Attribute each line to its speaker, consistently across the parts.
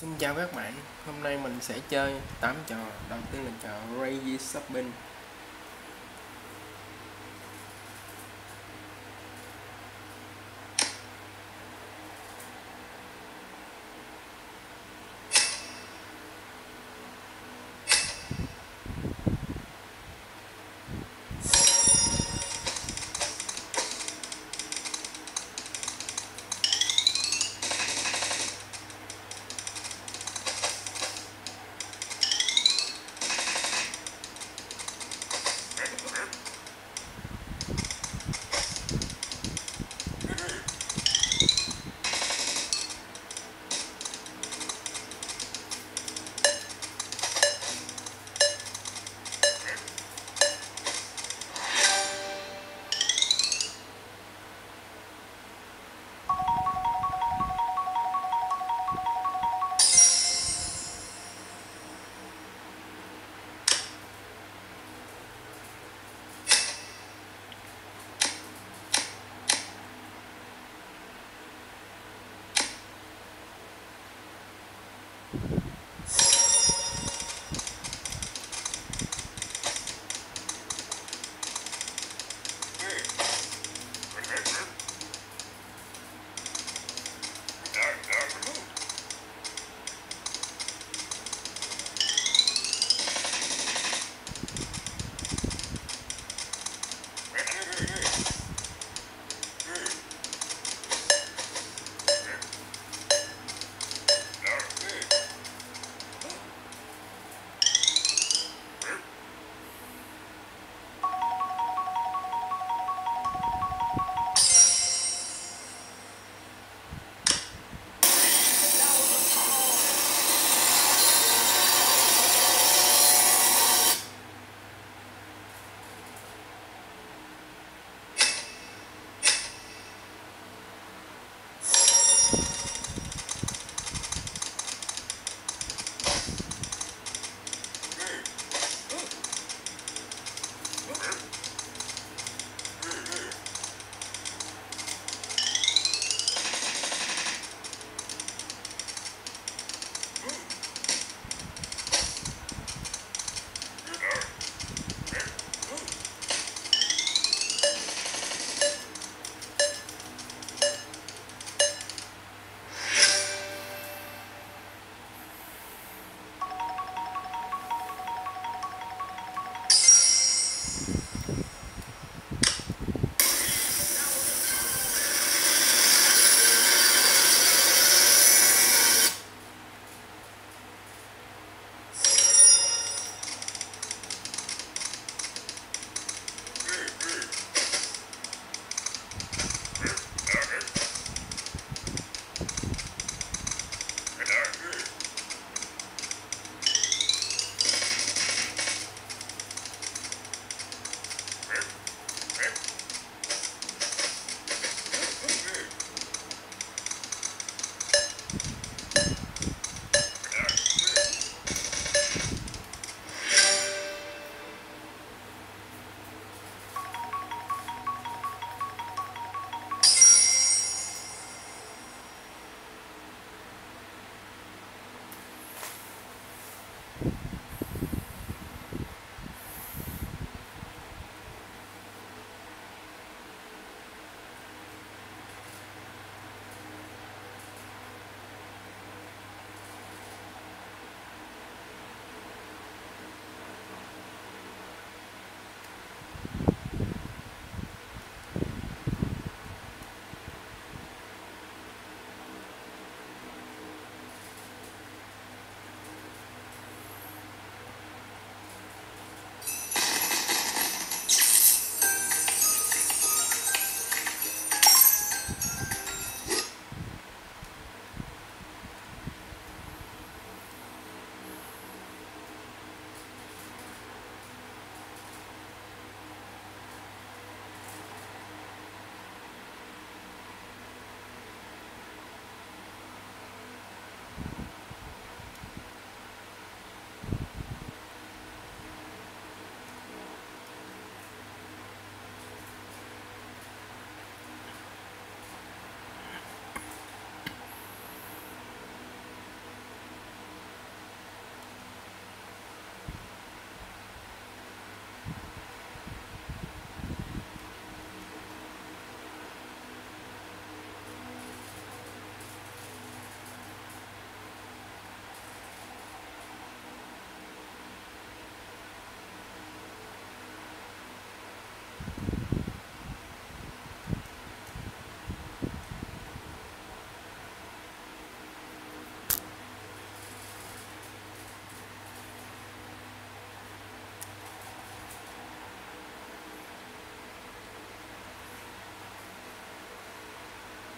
Speaker 1: Xin chào các bạn, hôm nay mình sẽ chơi 8 trò. Đầu tiên là trò Crazy Shopping.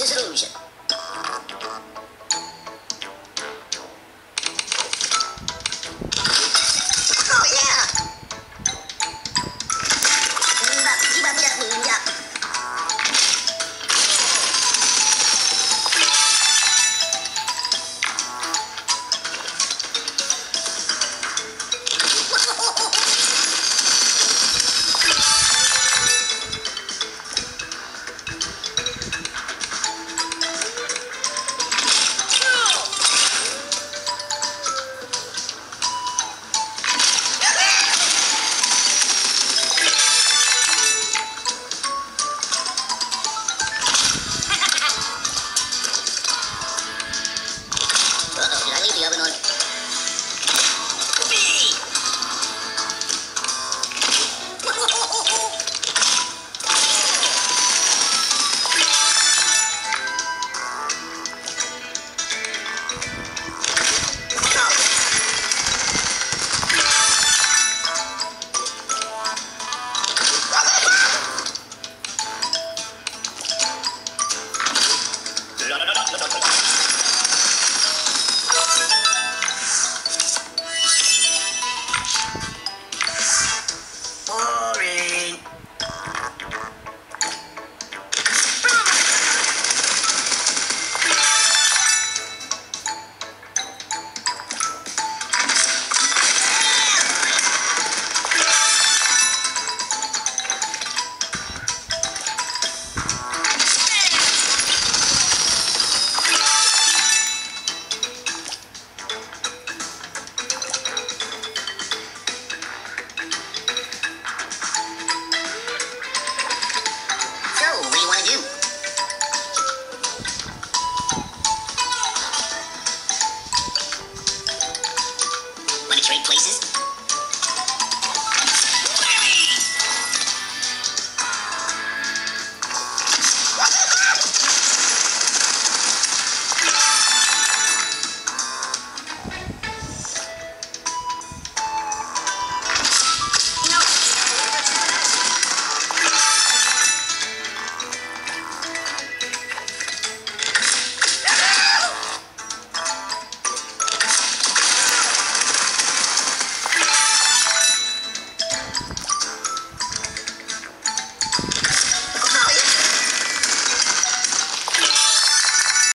Speaker 2: This 性